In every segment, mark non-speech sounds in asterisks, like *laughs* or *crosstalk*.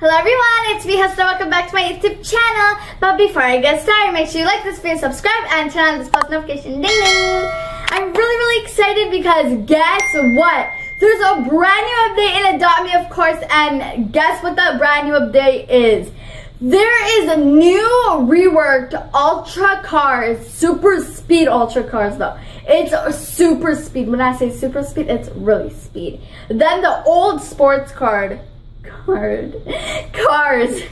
Hello everyone, it's me Husna. Welcome back to my YouTube channel. But before I get started, make sure you like this video, subscribe, and turn on this post notification ding ding. I'm really really excited because guess what? There's a brand new update in Adopt Me, of course, and guess what that brand new update is? There is a new reworked Ultra Cars, super speed Ultra Cars though. It's super speed. When I say super speed, it's really speed. Then the old sports card card. Cars.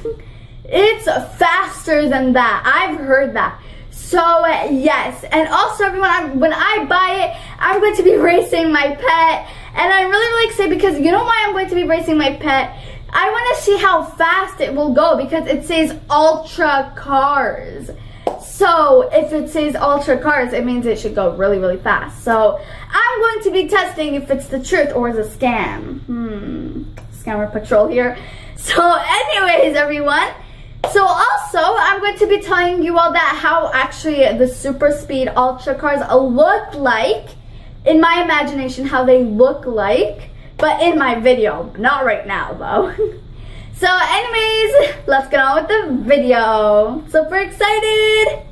It's faster than that. I've heard that. So yes, and also everyone, I'm, when I buy it, I'm going to be *laughs* racing my pet, and I'm really really excited because you know why I'm going to be racing my pet. I want to see how fast it will go because it says Ultra Cars. So if it says Ultra Cars, it means it should go really really fast. So I'm going to be testing if it's the truth or is a scam. Hmm scammer patrol here. So anyways, everyone. So also, I'm going to be telling you all that how actually the super speed ultra cars look like in my imagination, how they look like, but in my video, not right now though. *laughs* so anyways, let's get on with the video. Super excited!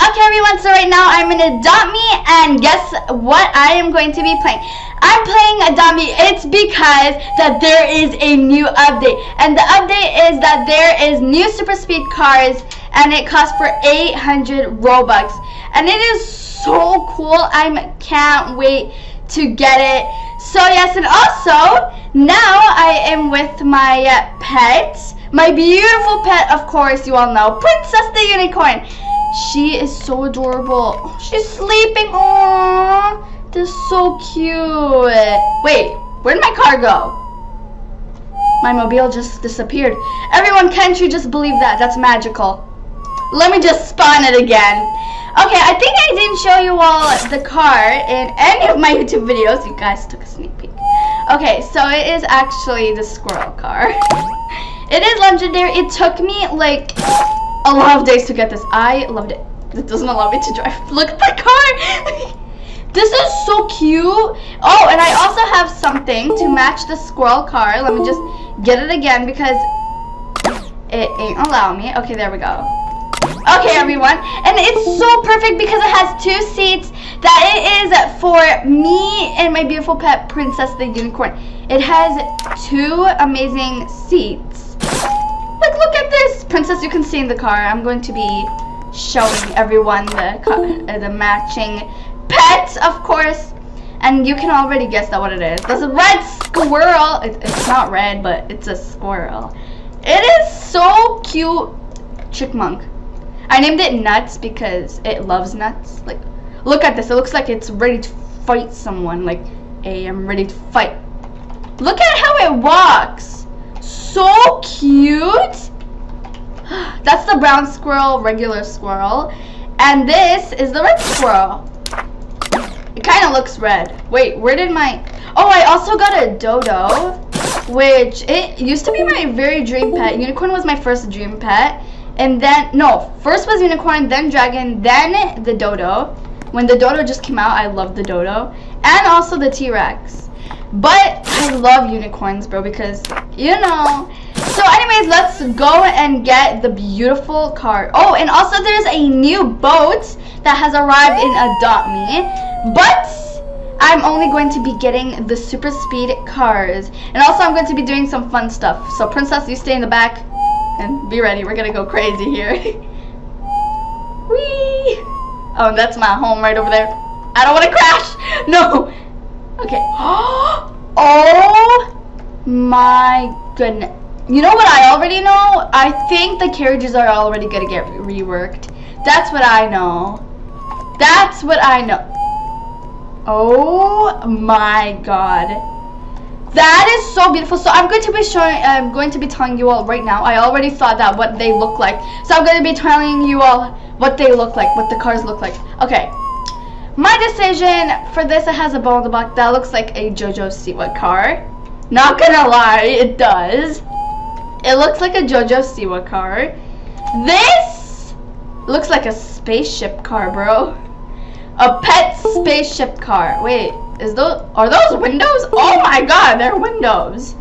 Okay everyone, so right now I'm in Adopt Me and guess what I am going to be playing. I'm playing Adopt Me, it's because that there is a new update. And the update is that there is new super speed cars and it costs for 800 Robux. And it is so cool, I can't wait to get it. So yes, and also, now I am with my uh, pet. My beautiful pet, of course, you all know, Princess the Unicorn. She is so adorable. She's sleeping. Aww. This is so cute. Wait, where'd my car go? My mobile just disappeared. Everyone, can't you just believe that? That's magical. Let me just spawn it again. Okay, I think I didn't show you all the car in any of my *laughs* YouTube videos. You guys took a sneak peek. Okay, so it is actually the squirrel car. *laughs* it is legendary. It took me like a lot of days to get this. I loved it. It doesn't allow me to drive. *laughs* Look at the car. *laughs* this is so cute. Oh, and I also have something to match the squirrel car. Let me just get it again because it ain't allow me. Okay, there we go. Okay, everyone. And it's so perfect because it has two seats that it is for me and my beautiful pet, Princess the Unicorn. It has two amazing seats Look, look at! Princess, you can see in the car. I'm going to be showing everyone the, uh, the matching pets, of course. And you can already guess that what it is. There's a red squirrel. It, it's not red, but it's a squirrel. It is so cute. Chickmunk. I named it Nuts because it loves nuts. Like, look at this. It looks like it's ready to fight someone. Like, hey, I'm ready to fight. Look at how it walks so cute. *gasps* That's the brown squirrel, regular squirrel. And this is the red squirrel. It kind of looks red. Wait, where did my... Oh, I also got a dodo, which it used to be my very dream pet. Unicorn was my first dream pet. And then, no, first was unicorn, then dragon, then the dodo. When the dodo just came out, I loved the dodo. And also the T-Rex. But I love unicorns, bro, because, you know. So anyways, let's go and get the beautiful car. Oh, and also there's a new boat that has arrived in Adopt Me. But I'm only going to be getting the super speed cars. And also I'm going to be doing some fun stuff. So Princess, you stay in the back and be ready. We're going to go crazy here. *laughs* Whee! Oh, that's my home right over there. I don't want to crash. *laughs* No. Okay. *gasps* oh my goodness. You know what I already know? I think the carriages are already to get reworked. That's what I know. That's what I know. Oh my god. That is so beautiful. So I'm going to be showing, I'm going to be telling you all right now. I already thought that what they look like. So I'm going to be telling you all what they look like, what the cars look like. Okay. My decision for this, it has a bow on the back. That looks like a JoJo Siwa car. Not gonna lie, it does. It looks like a JoJo Siwa car. This looks like a spaceship car, bro. A pet spaceship car. Wait, is those are those windows? Oh my god, they're windows.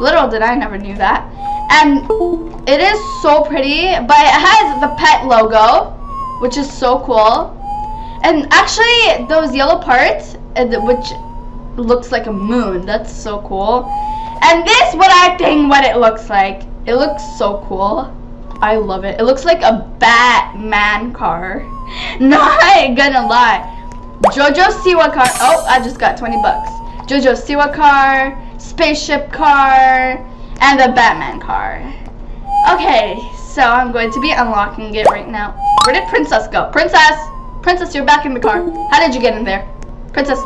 Little did I never knew that. And it is so pretty, but it has the pet logo, which is so cool. And actually, those yellow parts, which looks like a moon, that's so cool. And this, what I think what it looks like. It looks so cool. I love it. It looks like a Batman car. *laughs* Not gonna lie. Jojo Siwa car. Oh, I just got 20 bucks. Jojo Siwa car, spaceship car, and the Batman car. Okay, so I'm going to be unlocking it right now. Where did Princess go? Princess! Princess, you're back in the car. How did you get in there? Princess.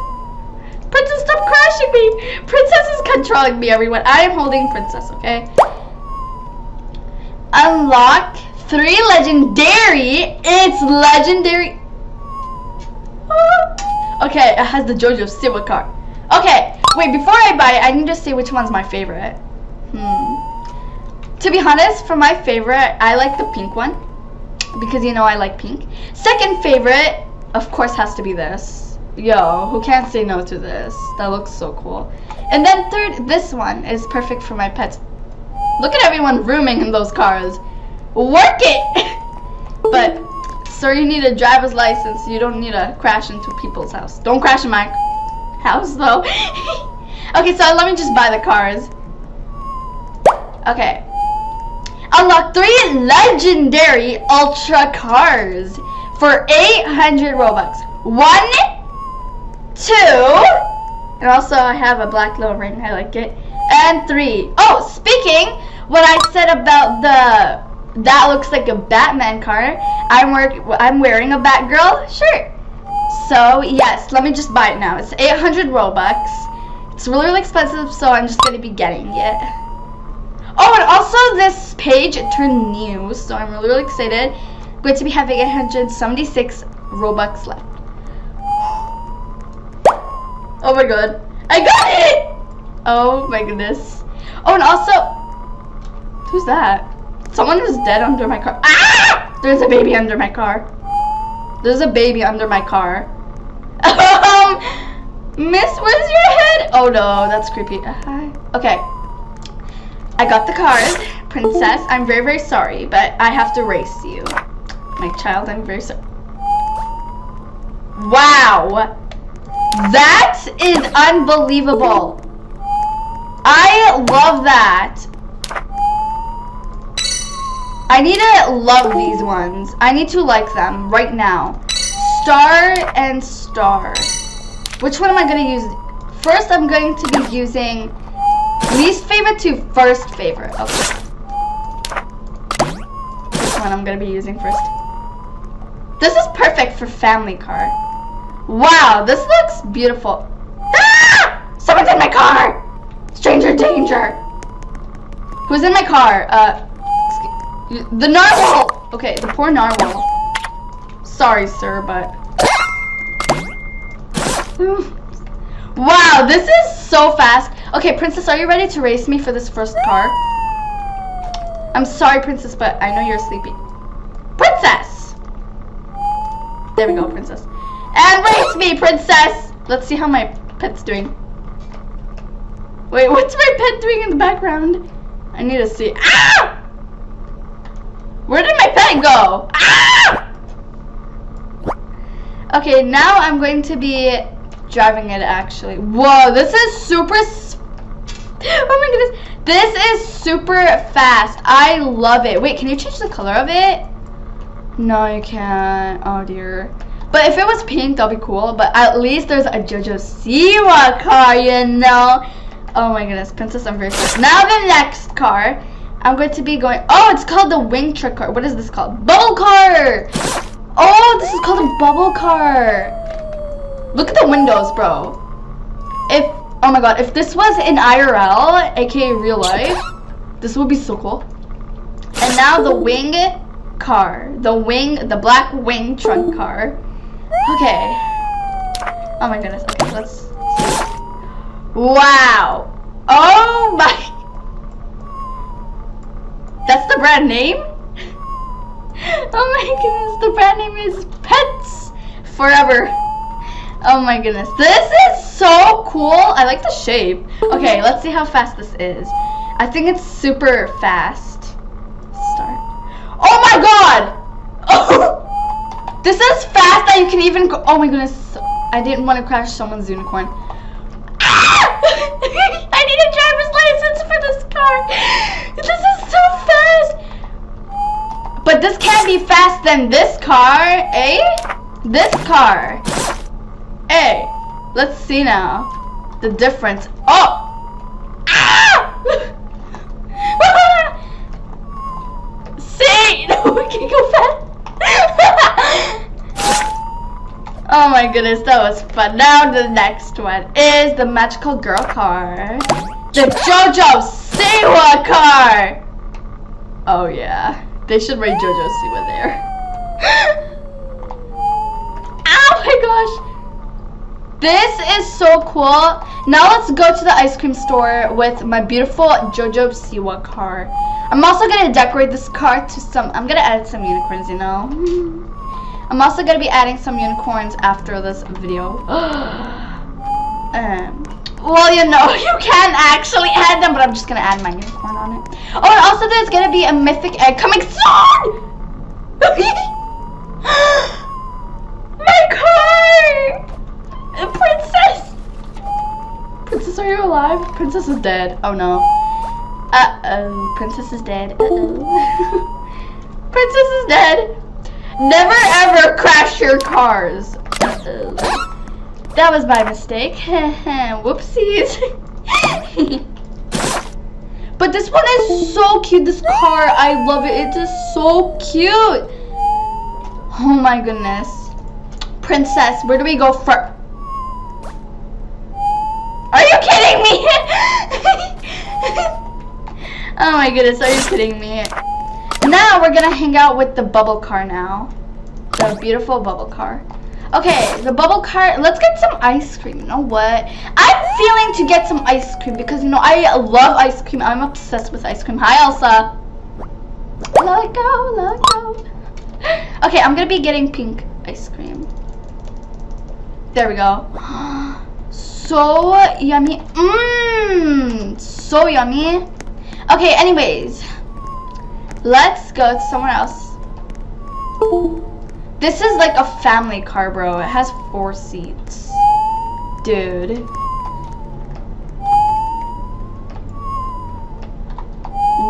Princess, stop crashing me! Princess is controlling me, everyone. I am holding Princess, okay? Unlock three legendary. It's legendary. *gasps* okay, it has the JoJo Siwa card. Okay, wait, before I buy it, I need to see which one's my favorite. Hmm. To be honest, for my favorite, I like the pink one. Because you know I like pink. Second favorite, of course, has to be this. Yo, who can't say no to this? That looks so cool. And then third, this one is perfect for my pets. Look at everyone rooming in those cars. Work it! *laughs* but, sir, you need a driver's license. You don't need to crash into people's house. Don't crash in my house, though. *laughs* okay, so let me just buy the cars. Okay. Unlock three legendary ultra cars for 800 Robux. One, two, and also I have a black little ring. I like it. And three. Oh, speaking, what I said about the that looks like a Batman car. I'm work I'm wearing a Batgirl shirt. So yes, let me just buy it now. It's 800 Robux. It's really, really expensive, so I'm just gonna be getting it. Oh, and also this page turned new, so I'm really, really excited. I'm going to be having 876 Robux left. Oh my god. I got it! Oh my goodness. Oh, and also, who's that? Someone is dead under my car. Ah! There's a baby under my car. There's a baby under my car. um, Miss, where's your head? Oh no, that's creepy. Uh, hi. Okay. I got the card. Princess, I'm very, very sorry, but I have to race you. My child, I'm very sorry. Wow. That is unbelievable. I love that. I need to love these ones. I need to like them right now. Star and star. Which one am I going to use? First, I'm going to be using least favorite to first favorite. Okay. Which one I'm going to be using first? This is perfect for family car. Wow, this looks beautiful. Ah! Someone's in my car! Stranger danger! Who's in my car? Uh, the narwhal! Okay, the poor narwhal. Sorry, sir, but... *sighs* wow, this is so fast. Okay, Princess, are you ready to race me for this first car? I'm sorry, Princess, but I know you're sleepy. Princess! There we go, Princess. And race me, Princess! Let's see how my pet's doing. Wait, what's my pet doing in the background? I need to see. Ah! Where did my pet go? Ah! Okay, now I'm going to be driving it actually. Whoa, this is super. oh my goodness. This is super fast. I love it. Wait, can you change the color of it? No, you can't. Oh dear. But if it was pink, that'd be cool. But at least there's a JoJo Siwa car, you know. Oh my goodness, Princess, I'm very. Now the next car, I'm going to be going, oh, it's called the Wing Trick car. What is this called? Bubble car! Oh, this is called a bubble car. Look at the windows, bro. If, oh my god, if this was in IRL, aka real life, this would be so cool. And now the wing car. The wing, the black wing trunk car. Okay. Oh my goodness. Okay, let's. Wow. Oh my. That's the brand name? *laughs* oh my goodness, the brand name is Pets Forever. Oh my goodness, this is so cool. I like the shape. Okay, let's see how fast this is. I think it's super fast. Start. Oh my god! Oh, *laughs* this is you can even go. Oh my goodness. I didn't want to crash someone's unicorn. *laughs* I need a driver's license for this car. This is so fast. But this can't be fast than this car, eh? This car. Hey, let's see now. The difference. Oh! Oh my goodness, that was fun. Now the next one is the magical girl car. The JoJo Siwa car. Oh yeah, they should write JoJo Siwa there. *laughs* oh my gosh. This is so cool. Now let's go to the ice cream store with my beautiful JoJo Siwa car. I'm also gonna decorate this car to some, I'm gonna add some unicorns, you know. *laughs* I'm also gonna be adding some unicorns after this video. *gasps* um, well, you know, *laughs* you can actually add them, but I'm just gonna add my unicorn on it. Oh, and also there's gonna be a mythic egg coming soon! *gasps* my car! Princess! Princess, are you alive? Princess is dead. Oh no. Uh-oh. Princess is dead. Uh-oh. *laughs* Princess is dead. Never ever crash your cars. That was my mistake. *laughs* Whoopsies. but this one is so cute. This car, I love it. It is so cute. Oh my goodness. Princess, where do we go first? Are you kidding me? *laughs* oh my goodness, are you kidding me? Now we're gonna hang out with the bubble car now. The beautiful bubble car. Okay, the bubble car, let's get some ice cream. You know what? I'm feeling to get some ice cream because, you know, I love ice cream. I'm obsessed with ice cream. Hi, Elsa. Let go, let go. Okay, I'm gonna be getting pink ice cream. There we go. *gasps* so yummy. Mmm, so yummy. Okay, anyways, let's go to somewhere else. This is like a family car, bro. It has four seats. Dude.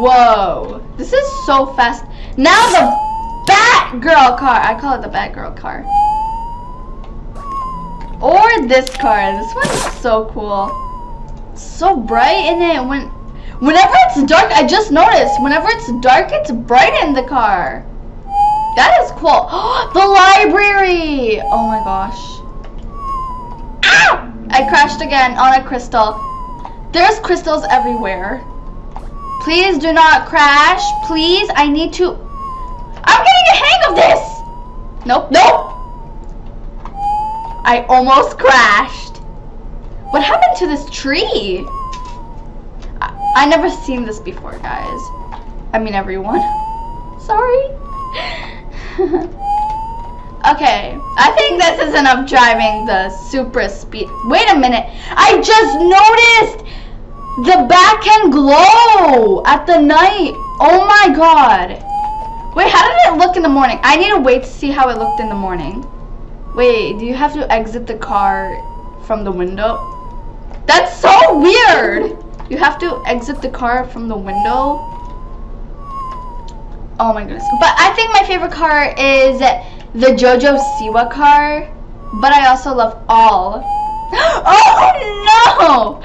Whoa. This is so fast. Now the Batgirl car. I call it the Batgirl car. Or this car. This one is so cool. so bright in it. When, whenever it's dark, I just noticed. Whenever it's dark, it's bright in the car. That is cool. *gasps* the library. Oh my gosh. Ah! I crashed again on a crystal. There's crystals everywhere. Please do not crash. Please, I need to. I'm getting a hang of this. Nope, nope. I almost crashed. What happened to this tree? I, never seen this before, guys. I mean, everyone. *laughs* Sorry. *laughs* okay, I think this is enough driving the super speed. Wait a minute. I just noticed the back can glow at the night. Oh my god. Wait, how did it look in the morning? I need to wait to see how it looked in the morning. Wait, do you have to exit the car from the window? That's so weird! You have to exit the car from the window? Oh my goodness. But I think my favorite car is the Jojo Siwa car. But I also love all. *gasps* Oh no!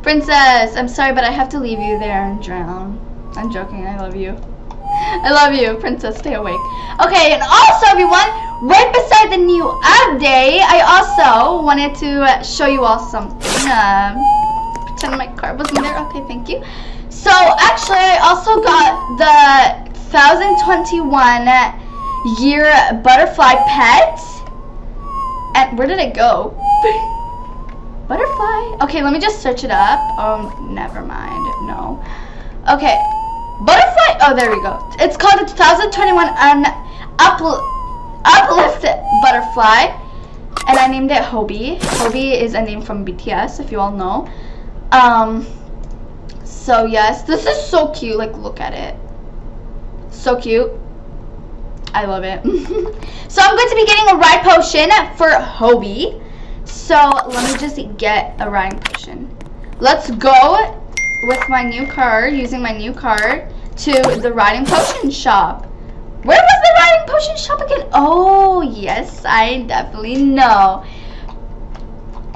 *laughs* Princess, I'm sorry, but I have to leave you there and drown. I'm joking, I love you. I love you, princess. Stay awake. Okay, and also, everyone, right beside the new update, I also wanted to show you all something. Um, pretend my card wasn't there. Okay, thank you. So, actually, I also got the 2021 year butterfly pet. And where did it go? *laughs* butterfly? Okay, let me just search it up. Oh, never mind. No. Okay. Butterfly, oh there we go. It's called the 2021 un upl uplifted butterfly. And I named it Hobie. Hobie is a name from BTS, if you all know. Um, So yes, this is so cute. Like look at it. So cute. I love it. *laughs* so I'm going to be getting a ride potion for Hobie. So let me just get a riding potion. Let's go with my new card, using my new card, to the riding potion shop. Where was the riding potion shop again? Oh, yes, I definitely know.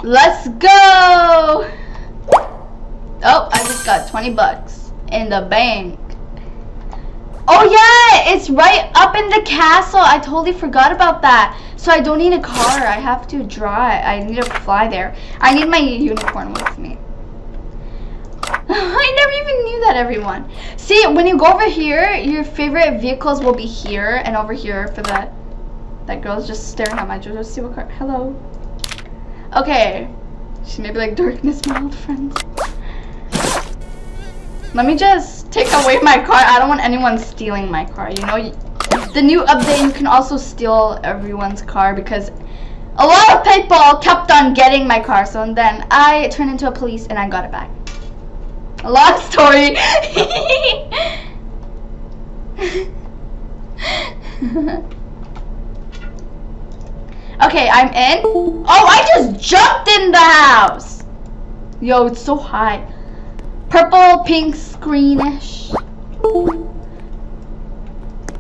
Let's go. Oh, I just got 20 bucks in the bank. Oh yeah, it's right up in the castle. I totally forgot about that. So I don't need a car. I have to drive. I need to fly there. I need my unicorn with me. *laughs* I never even knew that, everyone. See, when you go over here, your favorite vehicles will be here and over here for that. That girl's just staring at my JoJo Siwa car. Hello. Okay. She may be like, darkness, my old friend. Let me just take away my car. I don't want anyone stealing my car. You know, the new update, you can also steal everyone's car because a lot of people kept on getting my car. So then I turned into a police and I got it back. A long story. okay, I'm in. Oh, I just jumped in the house. Yo, it's so high. Purple, pink, greenish.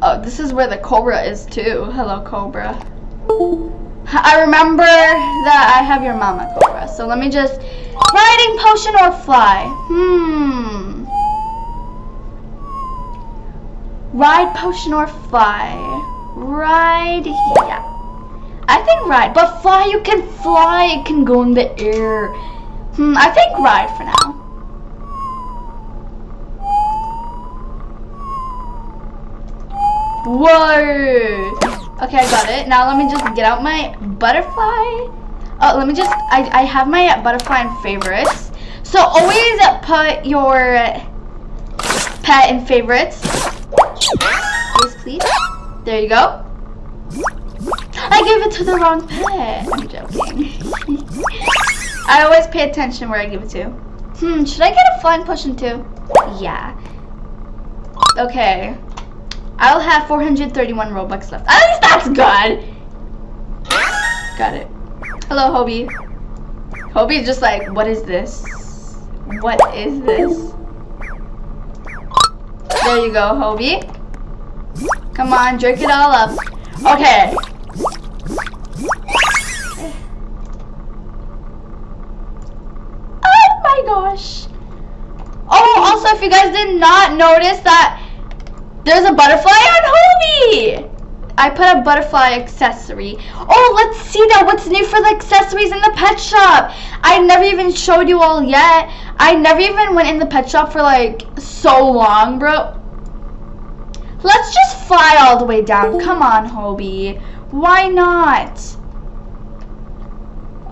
Oh, this is where the cobra is too. Hello, cobra. I remember that I have your mama, cobra. So let me just Riding potion or fly? Hmm. Ride potion or fly? Ride, yeah. I think ride, but fly, you can fly, it can go in the air. Hmm, I think ride for now. Whoa! Okay, I got it. Now let me just get out my butterfly. Oh, let me just, I, I have my butterfly in favorites. So always put your pet in favorites. Yes, please. There you go. I gave it to the wrong pet. I'm joking. *laughs* I always pay attention where I give it to. Hmm, should I get a flying potion too? Yeah. Okay. I'll have 431 Robux left. At least that's good. Got it. Hello, Hobie. Hobie's just like, what is this? What is this? There you go, Hobie. Come on, drink it all up. Okay. Oh my gosh. Oh, also, if you guys did not notice that there's a butterfly on Hobie. I put a butterfly accessory. Oh, let's see now what's new for the accessories in the pet shop. I never even showed you all yet. I never even went in the pet shop for like so long, bro. Let's just fly all the way down. Come on, Hobie. Why not?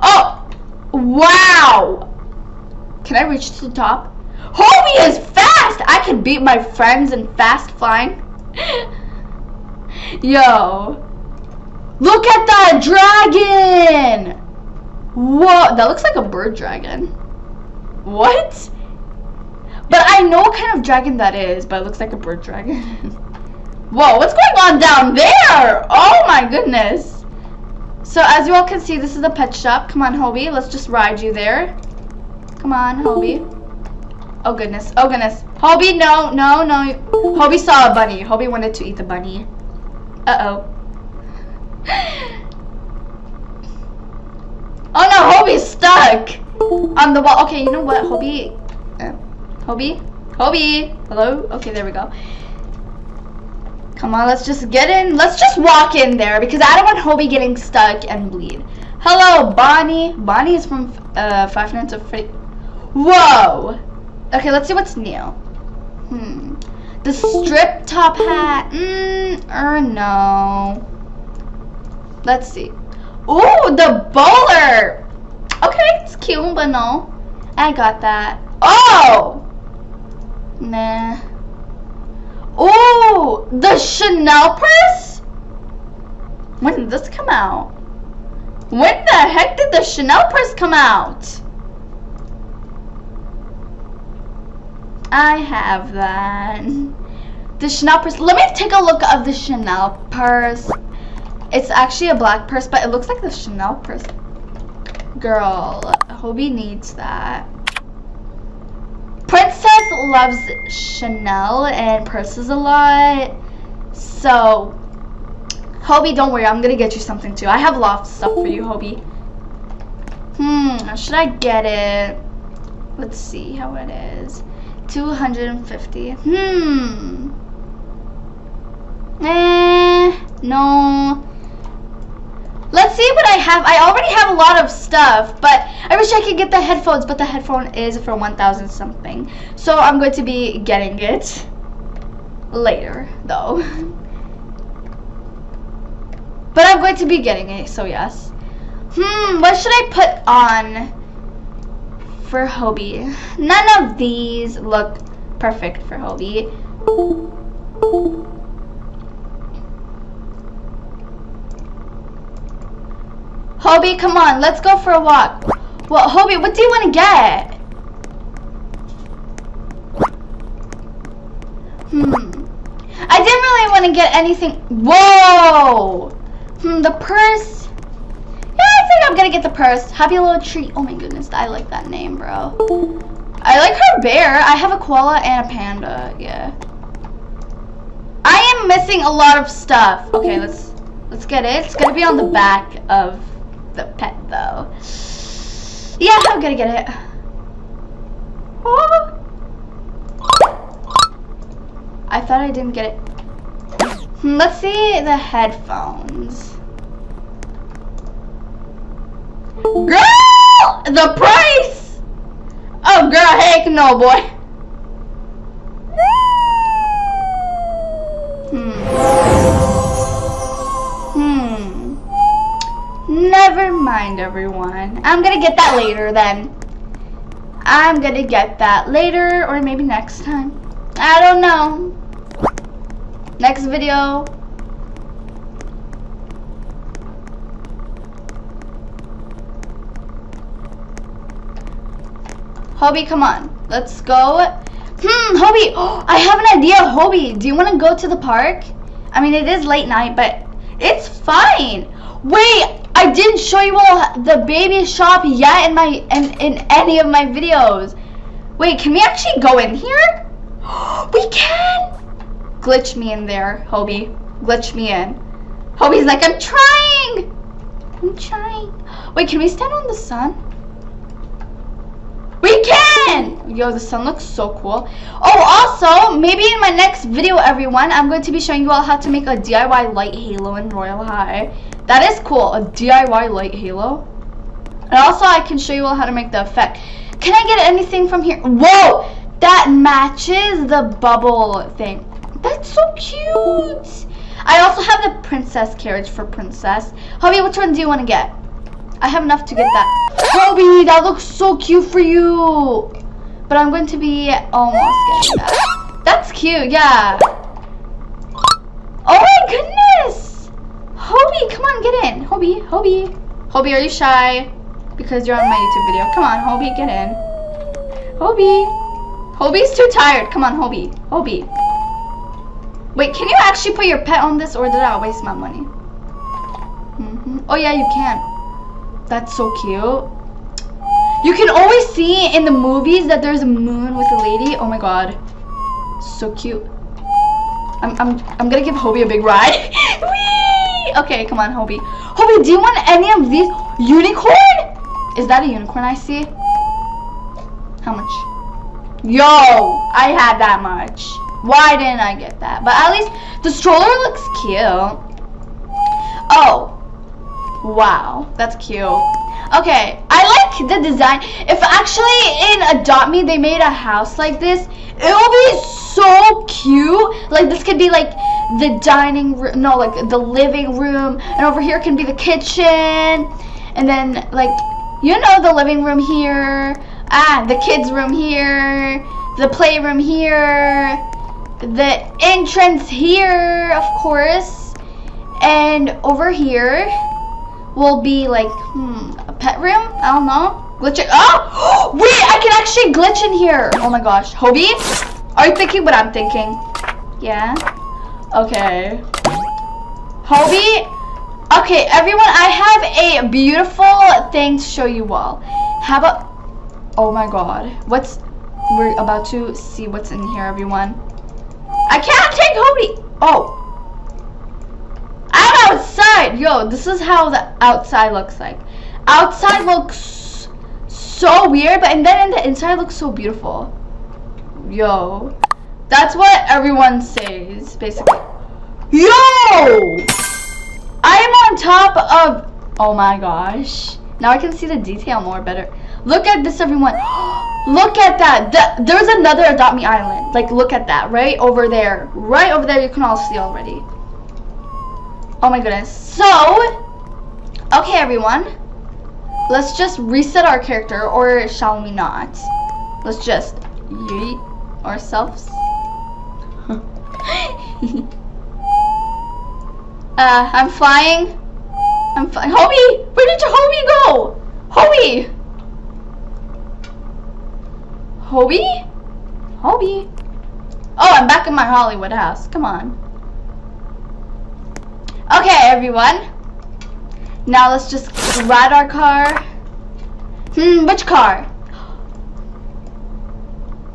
Oh, wow. Can I reach to the top? Hobie is fast. I can beat my friends in fast flying. *laughs* Yo. Look at that dragon! Whoa, that looks like a bird dragon. What? But I know what kind of dragon that is, but it looks like a bird dragon. *laughs* Whoa, what's going on down there? Oh my goodness. So as you all can see, this is the pet shop. Come on, Hobie, let's just ride you there. Come on, Hobie. Oh goodness, oh goodness. Hobie, no, no, no. Hobie saw a bunny. Hobie wanted to eat the bunny. Uh-oh. Oh no, Hobie's stuck on the wall. Okay, you know what, Hobie? Uh, Hobie? Hobie? Hello? Okay, there we go. Come on, let's just get in. Let's just walk in there because I don't want Hobie getting stuck and bleed. Hello, Bonnie. Bonnie is from uh, Five Nights at Freddy. Whoa. Okay, let's see what's new. Hmm. The strip top hat. Mmm, or no. Let's see. Ooh, the bowler. Okay, it's cute, but no. I got that. Oh! Nah. Ooh, the Chanel purse? When did this come out? When the heck did the Chanel purse come out? I have that. The Chanel purse. Let me take a look of the Chanel purse. It's actually a black purse, but it looks like the Chanel purse. Girl, Hobie needs that. Princess loves Chanel and purses a lot. So, Hobie, don't worry. I'm going to get you something too. I have a lot of stuff for you, Hobie. Hmm, should I get it? Let's see how it is. 250. Hmm. Eh, no. Let's see what I have. I already have a lot of stuff, but I wish I could get the headphones, but the headphone is for 1,000 something. So I'm going to be getting it later, though. *laughs* but I'm going to be getting it, so yes. Hmm, what should I put on for Hobie? None of these look perfect for Hobie. Hobie, come on, let's go for a walk. Well, Hobie, what do you want to get? Hmm. I didn't really want to get anything. Whoa! Hmm, the purse. Think I'm gonna get the purse. Happy little treat. Oh my goodness, I like that name, bro. I like her bear. I have a koala and a panda. Yeah. I am missing a lot of stuff. Okay, let's let's get it. It's gonna be on the back of the pet though. Yeah, I'm gonna get it. Oh. I thought I didn't get it. Hmm, let's see the headphones. Girl! The price! Oh girl, heck no boy. Hmm Hmm. Never mind, everyone. I'm gonna get that later then. I'm gonna get that later or maybe next time. I don't know. Next video. Hobie, come on. Let's go. Hmm, Hobie. Oh, *gasps* I have an idea, Hobie. Do you want to go to the park? I mean, it is late night, but it's fine. Wait, I didn't show you all the baby shop yet in my in, in any of my videos. Wait, can we actually go in here? *gasps* we can! Glitch me in there, Hobie. Glitch me in. Hobie's like, I'm trying! I'm trying. Wait, can we stand on the sun? Yo, the sun looks so cool. Oh, also, maybe in my next video, everyone, I'm going to be showing you all how to make a DIY light halo in Royal High. That is cool, a DIY light halo. And also I can show you all how to make the effect. Can I get anything from here? Whoa! That matches the bubble thing. That's so cute. I also have the princess carriage for princess. Hobie, which one do you want to get? I have enough to get that. Hobie, that looks so cute for you. But I'm going to be almost getting that. That's cute, yeah. Oh my goodness. Hobie, come on, get in. Hobie, Hobie. Hobie, are you shy? Because you're on my YouTube video. Come on, Hobie, get in. Hobie. Hobie's too tired. Come on, Hobie. Hobie. Wait, can you actually put your pet on this or did I waste my money? Mm -hmm. Oh yeah, you can. That's so cute. You can always see in the movies that there's a moon with a lady. Oh my god. So cute. I'm, I'm, I'm gonna give Hobie a big ride. *laughs* Okay, come on, Hobie. Hobie, do you want any of these? Unicorn? Is that a unicorn I see? How much? Yo, I had that much. Why didn't I get that? But at least the stroller looks cute. Oh. Wow, that's cute. Okay, I like the design. If actually in Adopt Me they made a house like this, it will be so cute. Like this could be like the dining room, no, like the living room, and over here can be the kitchen, and then like, you know, the living room here, ah, the kids room here, the playroom here, the entrance here, of course, and over here will be like, hmm, room, I don't know, Glitch it. Oh, *gasps* wait, I can actually glitch in here. Oh my gosh, Hobie, are you thinking what I'm thinking? Yeah. Okay. Hobie. Okay, everyone, I have a beautiful thing to show you all. How about? Oh my God, what's? We're about to see what's in here, everyone. I can't take Hobie. Oh. I'm outside. Yo, this is how the outside looks like. Outside looks so weird, but and then in the inside looks so beautiful. Yo. That's what everyone says, basically. Yo! I'm on top of... Oh my gosh. Now I can see the detail more better. Look at this, everyone. *gasps* look at that. The, there's another Adopt Me Island. Like, look at that. Right over there. Right over there, you can all see already. Oh my goodness. So, okay, everyone. Let's just reset our character, or shall we not? Let's just yeet ourselves. *laughs* uh, I'm flying. I'm flying. Hobie! Where did your Hobie go? Hobie! Hobie? Hobie? Oh, I'm back in my Hollywood house. Come on. Okay, everyone. Now let's just ride our car. Hmm, which car?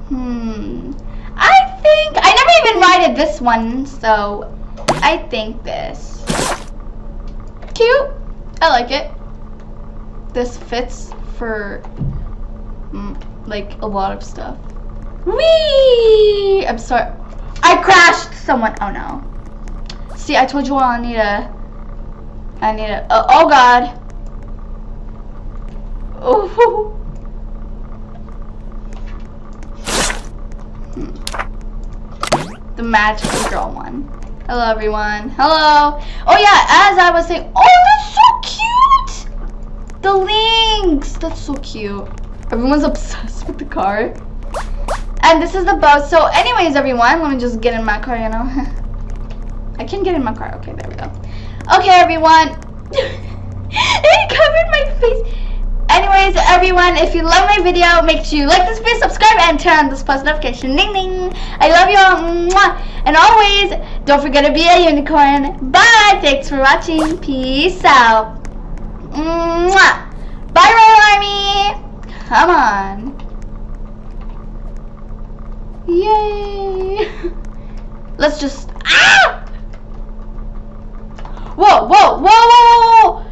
Hmm. I think I never even rided this one, so I think this. Cute. I like it. This fits for mm, like a lot of stuff. Wee! I'm sorry. I crashed someone. Oh no. See, I told you all I need a. I need a. Uh, oh God. Oh. The magical girl one. Hello, everyone. Hello. Oh yeah, as I was saying. Oh, that's so cute. The links. That's so cute. Everyone's *laughs* obsessed with the car. And this is the boat. So anyways, everyone, let me just get in my car, you know. *laughs* I can get in my car. Okay, there we go. Okay, everyone. *laughs* it covered my face. Anyways, everyone, if you love my video, make sure you like this video, subscribe, and turn on this post notification. Ding, ding. I love you all. Mwah. And always, don't forget to be a unicorn. Bye. Thanks for watching. Peace out. Mwah. Bye, Royal Army. Come on. Yay. *laughs* Let's just... Ah! Whoa, whoa, whoa, whoa, whoa!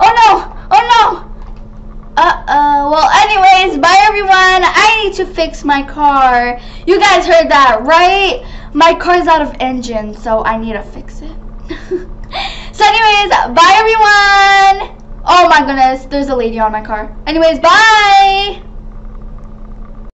Oh no! Oh no! Uh-oh. Well, anyways, bye everyone. I need to fix my car. You guys heard that, right? My car's out of engine, so I need to fix it. *laughs* so anyways, bye everyone! Oh my goodness, there's a lady on my car. Anyways, bye!